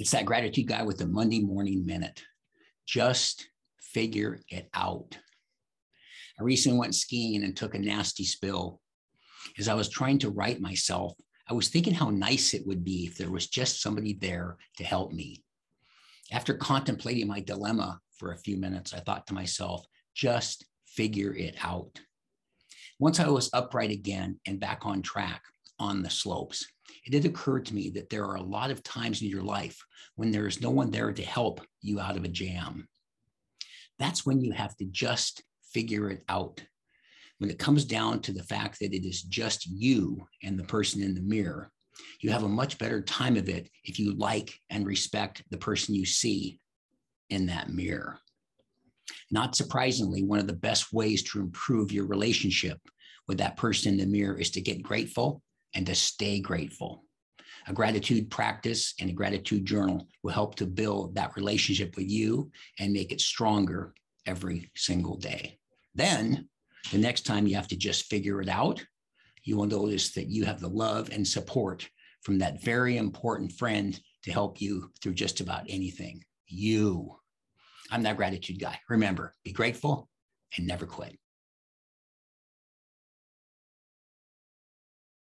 It's that gratitude guy with the Monday morning minute. Just figure it out. I recently went skiing and took a nasty spill. As I was trying to right myself, I was thinking how nice it would be if there was just somebody there to help me. After contemplating my dilemma for a few minutes, I thought to myself, just figure it out. Once I was upright again and back on track on the slopes, it did occur to me that there are a lot of times in your life when there is no one there to help you out of a jam. That's when you have to just figure it out. When it comes down to the fact that it is just you and the person in the mirror, you have a much better time of it if you like and respect the person you see in that mirror. Not surprisingly, one of the best ways to improve your relationship with that person in the mirror is to get grateful and to stay grateful. A gratitude practice and a gratitude journal will help to build that relationship with you and make it stronger every single day. Then, the next time you have to just figure it out, you will notice that you have the love and support from that very important friend to help you through just about anything. You. I'm that gratitude guy. Remember, be grateful and never quit.